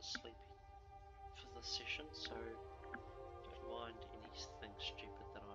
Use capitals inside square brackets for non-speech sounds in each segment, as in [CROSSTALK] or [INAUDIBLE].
sleepy for the session, so don't mind anything stupid that I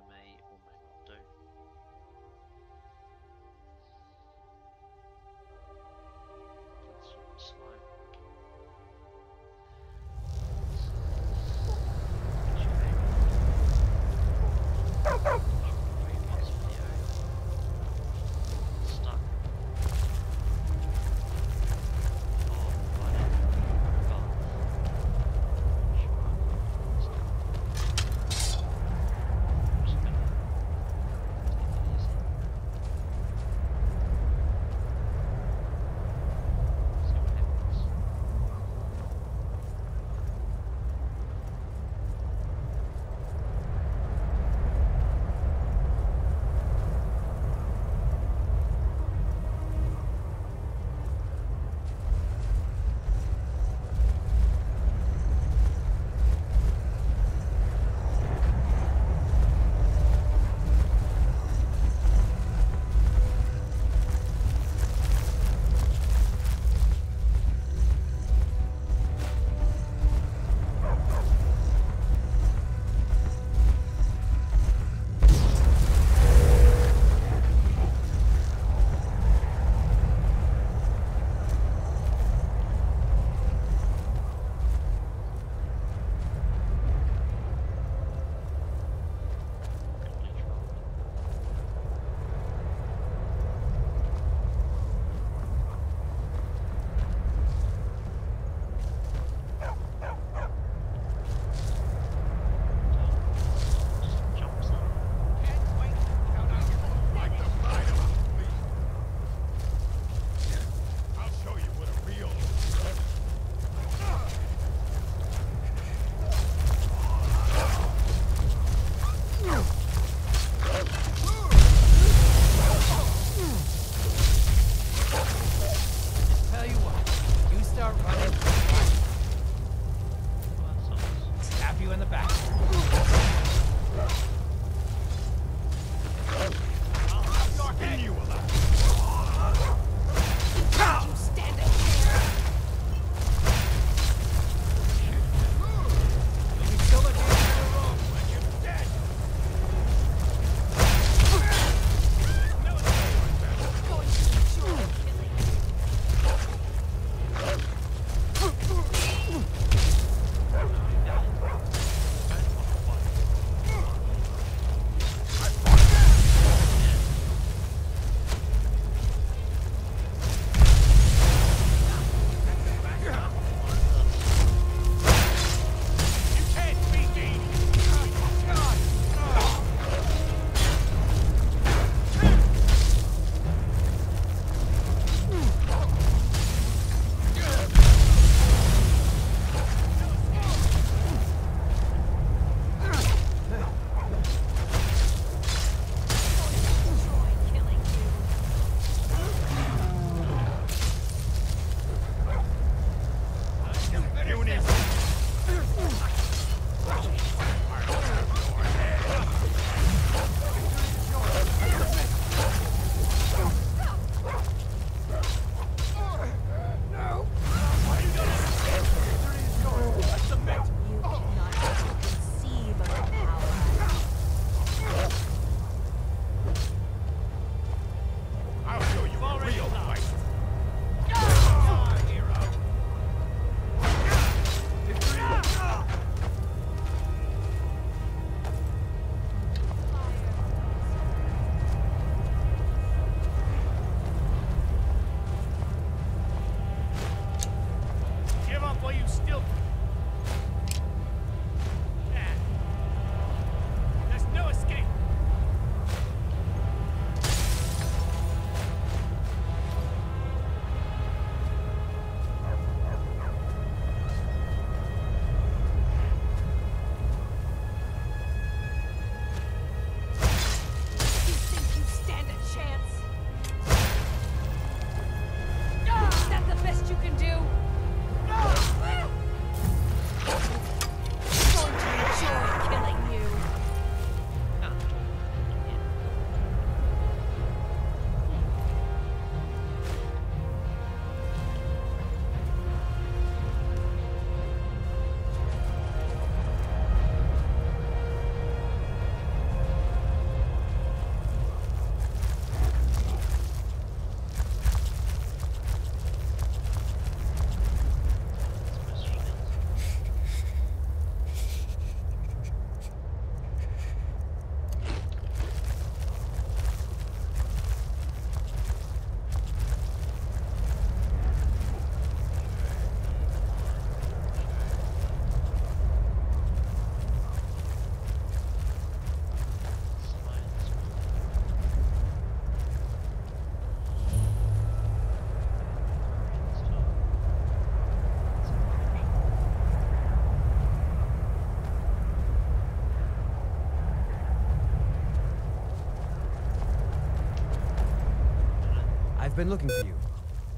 been looking for you.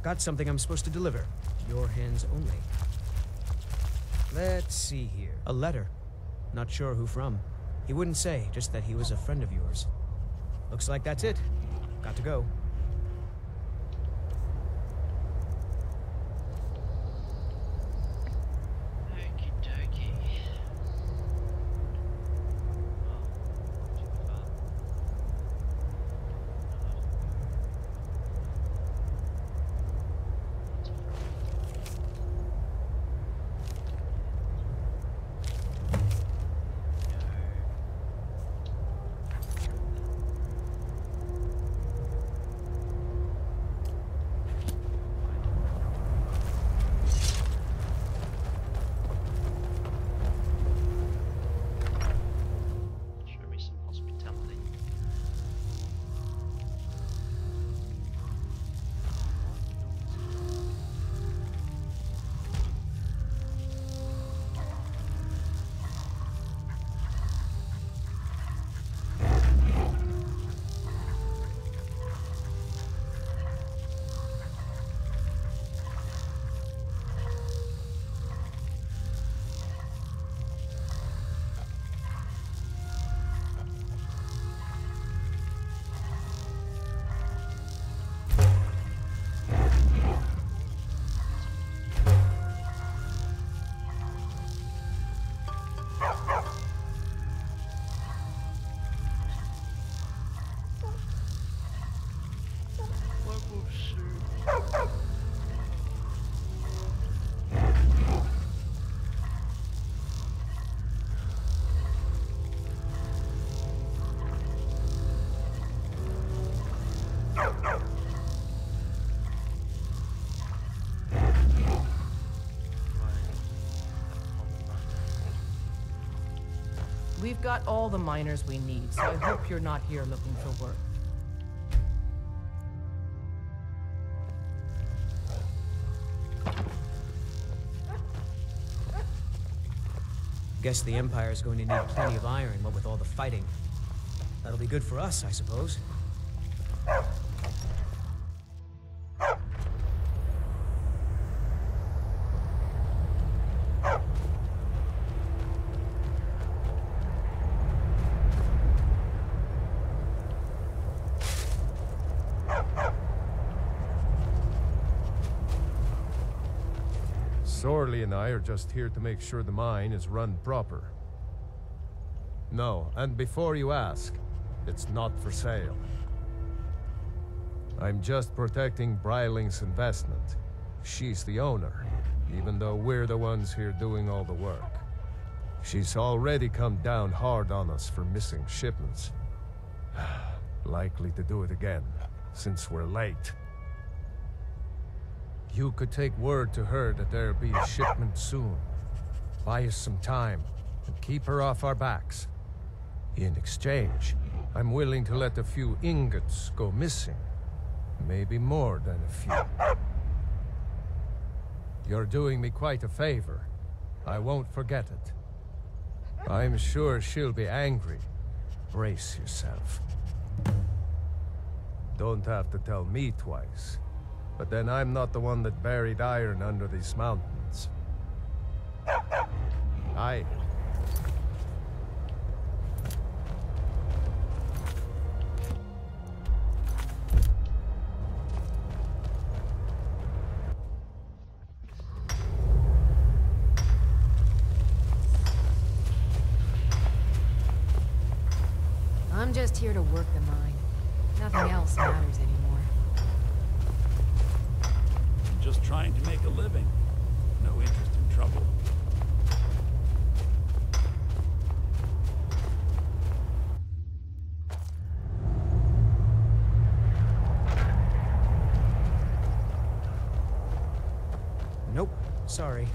Got something I'm supposed to deliver. Your hands only. Let's see here. A letter. Not sure who from. He wouldn't say, just that he was a friend of yours. Looks like that's it. Got to go. Got all the miners we need, so I hope you're not here looking for work. Guess the Empire's going to need plenty of iron, what with all the fighting. That'll be good for us, I suppose. I are just here to make sure the mine is run proper. No, and before you ask, it's not for sale. I'm just protecting Bryling's investment. She's the owner, even though we're the ones here doing all the work. She's already come down hard on us for missing shipments. [SIGHS] Likely to do it again, since we're late. You could take word to her that there'll be a shipment soon. Buy us some time, and keep her off our backs. In exchange, I'm willing to let a few ingots go missing. Maybe more than a few. You're doing me quite a favor. I won't forget it. I'm sure she'll be angry. Brace yourself. Don't have to tell me twice. But then I'm not the one that buried iron under these mountains. Aye. I'm just here to work the mine. Nothing else matters anymore. Just trying to make a living. No interest in trouble. Nope. Sorry.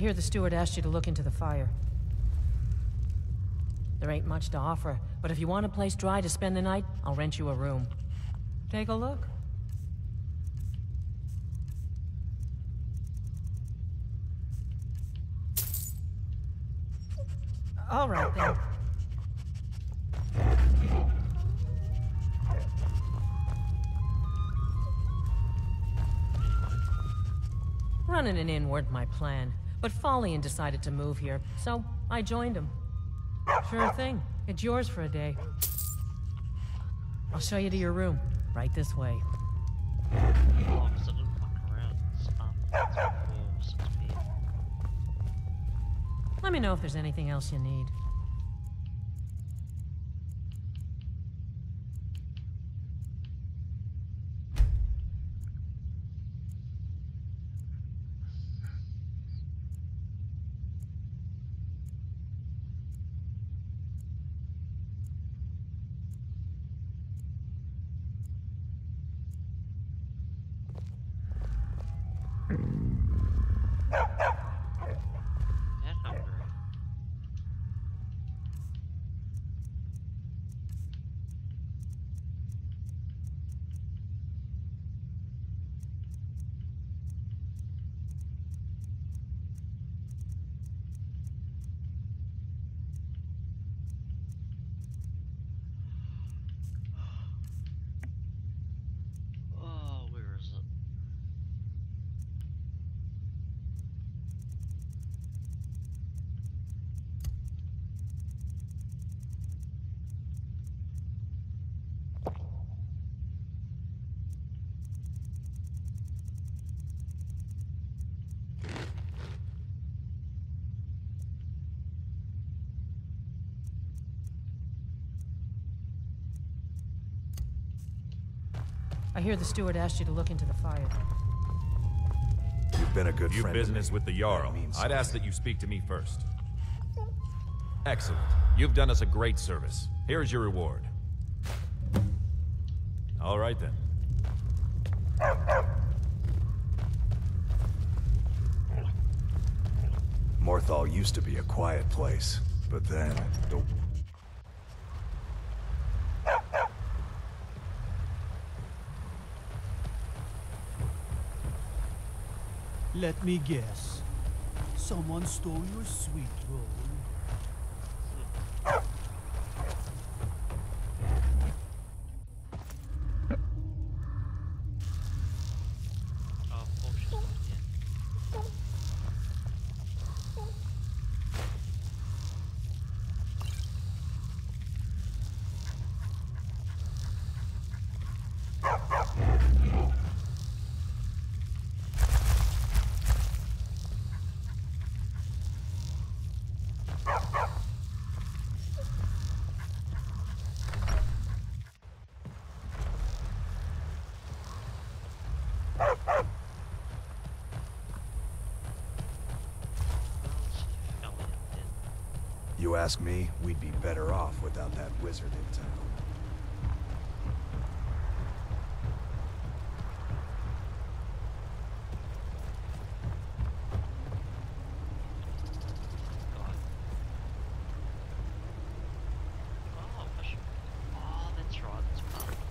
Hear the steward asked you to look into the fire. There ain't much to offer, but if you want a place dry to spend the night, I'll rent you a room. Take a look. All right then. Running an inn weren't my plan, but Falion decided to move here, so I joined him. Sure thing. It's yours for a day. I'll show you to your room. Right this way. 'cause I didn't fuck around. It's, it's before 6 p.m. Let me know if there's anything else you need. I hear the steward asked you to look into the fire. You've been a good friend. You business with the Jarl. I'd ask that you speak to me first. Excellent. You've done us a great service. Here's your reward. All right then. Morthal used to be a quiet place, but then the Let me guess. Someone stole your sweet roll. Oh, ask me, we'd be better off without that wizard in town. God. Oh, I should... Oh, that's right. That's part of the...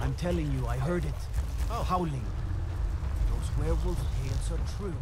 Right Ah, I'm telling you, I heard it. Oh. Howling. Those werewolf tales are true.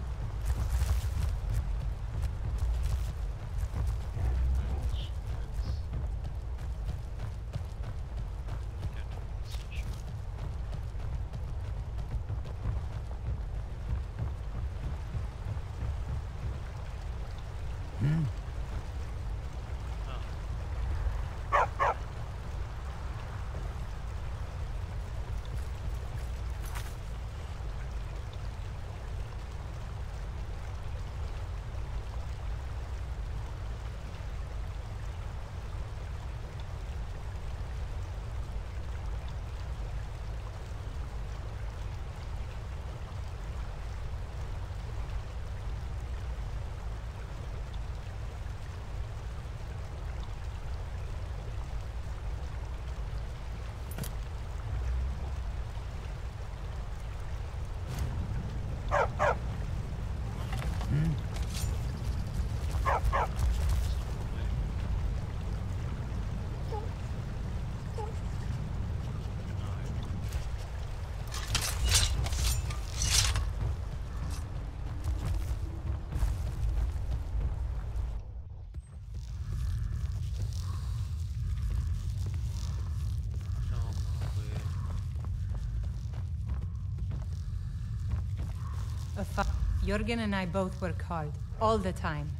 Jorgen and I both work hard, all the time.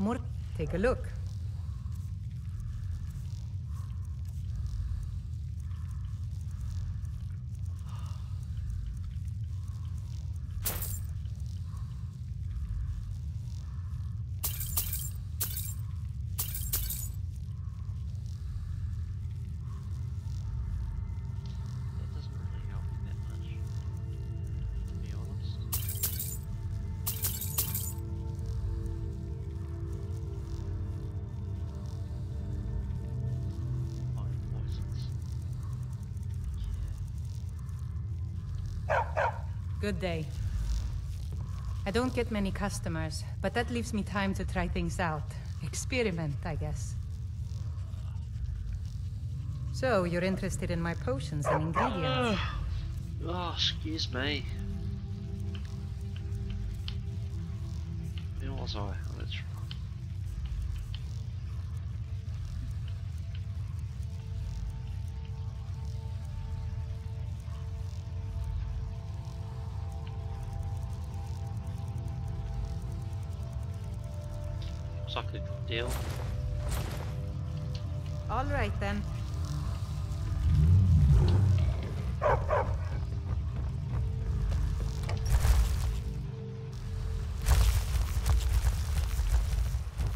Mur, Take a look. Good day. I don't get many customers, but that leaves me time to try things out. Experiment, I guess. So, you're interested in my potions and ingredients? Oh, excuse me. Where was I? Deal. All right then.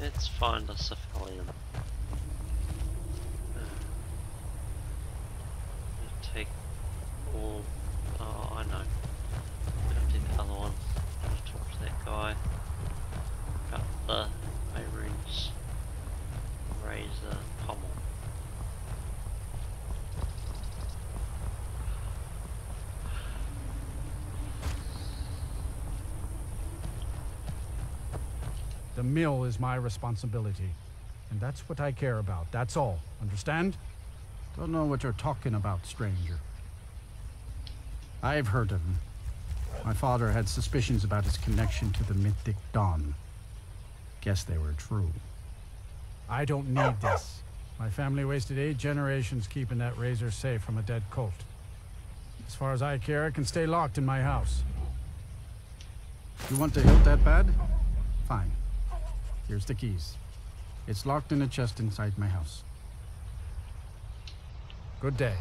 Let's find a civilian. Uh, take all. Oh, I know. We don't do the other one. I'm gonna talk to that guy about the Mehrunes' razor pommel. The mill is my responsibility. And that's what I care about. That's all. Understand? Don't know what you're talking about, stranger. I've heard of him. My father had suspicions about his connection to the mythic Dawn. Guess they were true. I don't need this. My family wasted eight generations keeping that razor safe from a dead colt. As far as I care, it can stay locked in my house. You want to hilt that bad? Fine. Here's the keys. It's locked in a chest inside my house. Good day.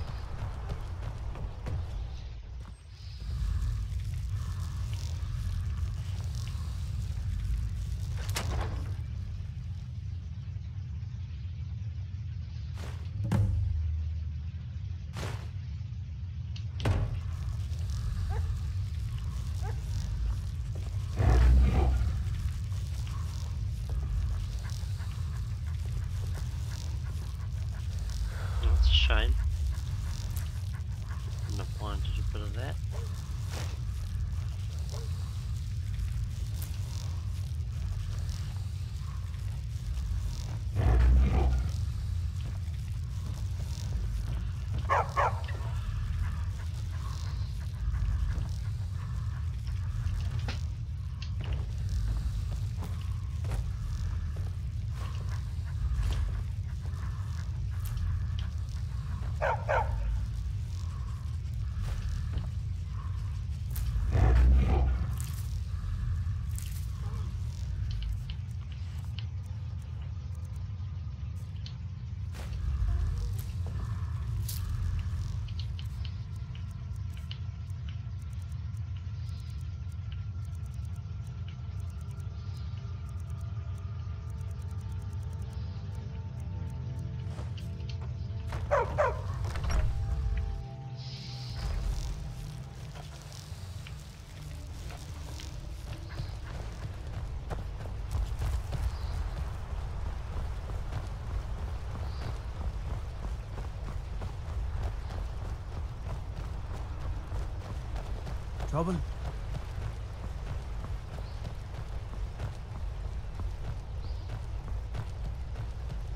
Trouble?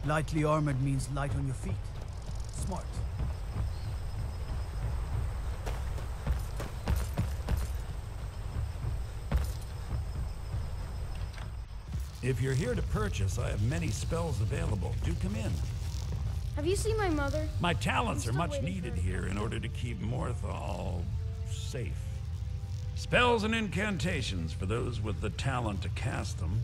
Lightly armored means light on your feet. Smart. If you're here to purchase, I have many spells available. Do come in. Have you seen my mother? My talents are much needed here in order to keep Morthal safe. Spells and incantations for those with the talent to cast them.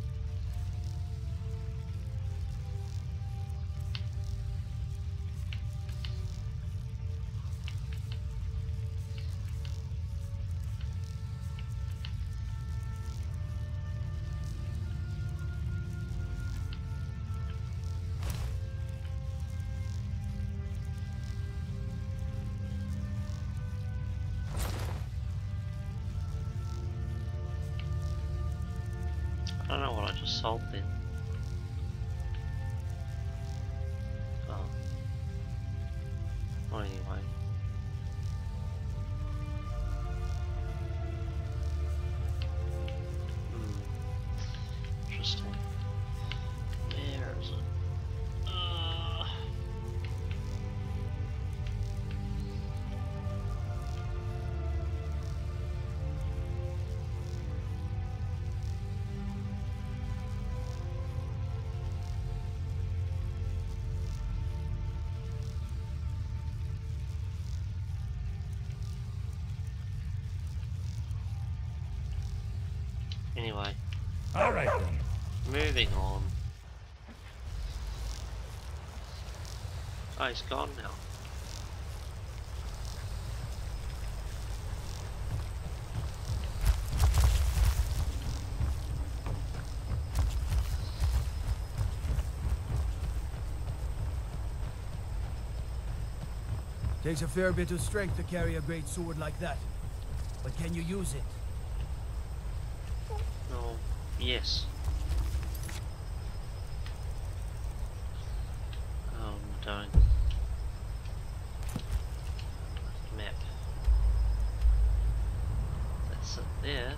I don't know what I just sold then. All right then. Moving on. Ah, oh, he's gone now. Takes a fair bit of strength to carry a great sword like that. But can you use it? Yes. Um, don't. Map. That's it there.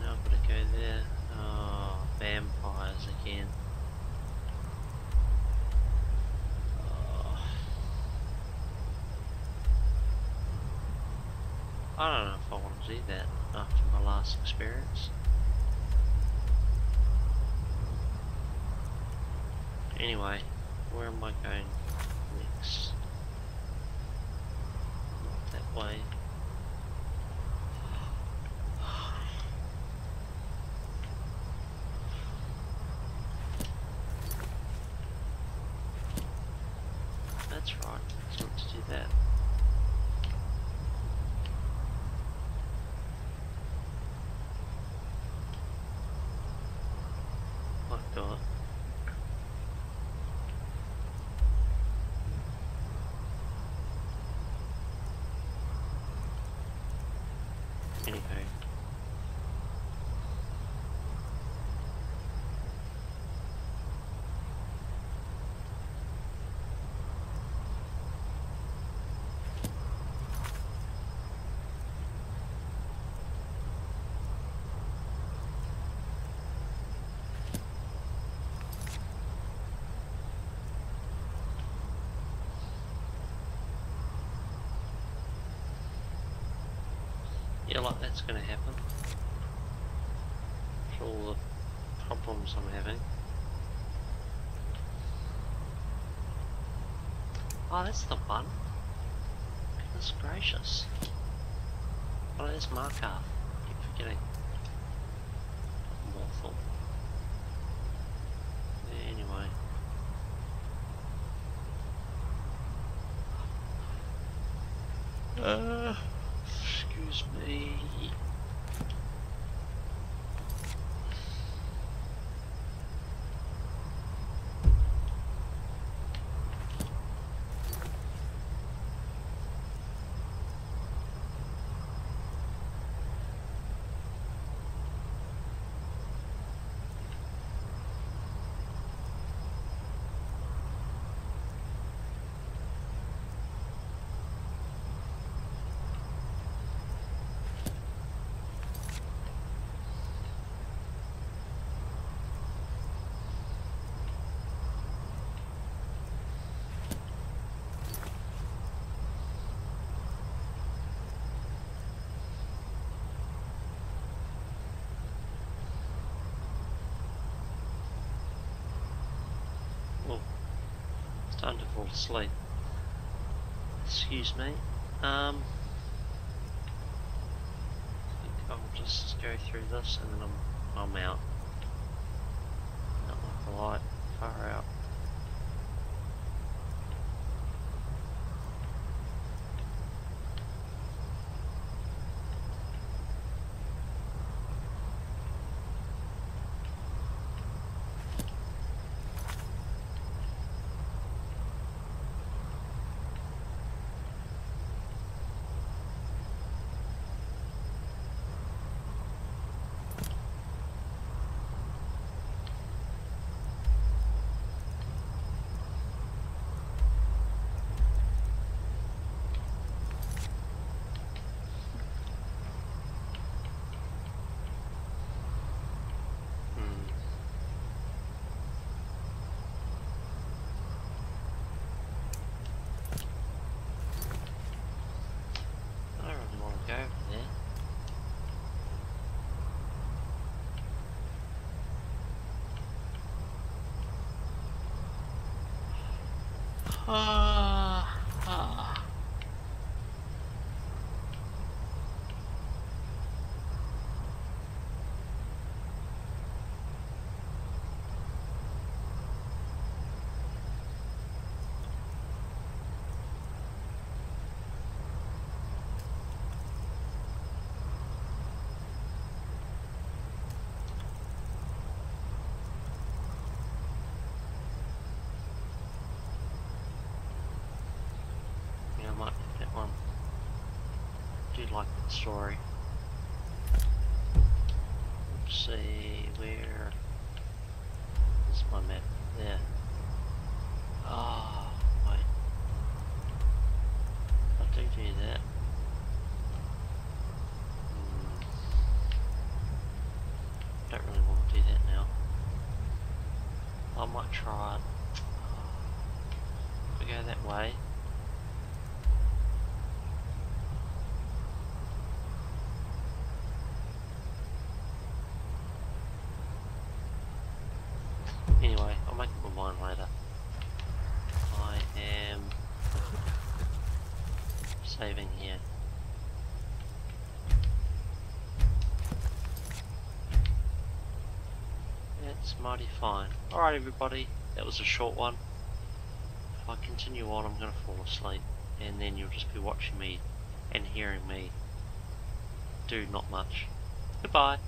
Now I've got to go there. Oh, vampires again. Oh. I don't know if I want to do that experience. Anyway, where am I going next? Not that way. That's right, it's not to do that. My god. Anyway. Yeah, like that's gonna happen. For all the problems I'm having. Oh, that's the one. Goodness gracious. Oh, there's Markov. Keep forgetting. Morthal. Anyway. Uh, excuse me. Oh, it's time to fall asleep. Excuse me. Um, I think I'll just go through this and then I'm, I'm out. Not like the light, far out. Hmm. I don't really want to go over there. Ah, story. Let's see where is my map? There. Ah, oh, wait. I do do that. Hmm. Don't really want to do that now. I might try it. If we go that way. Anyway, I'll make up my mind later. I am saving here. It's mighty fine. Alright everybody, that was a short one. If I continue on I'm gonna fall asleep and then you'll just be watching me and hearing me do not much. Goodbye.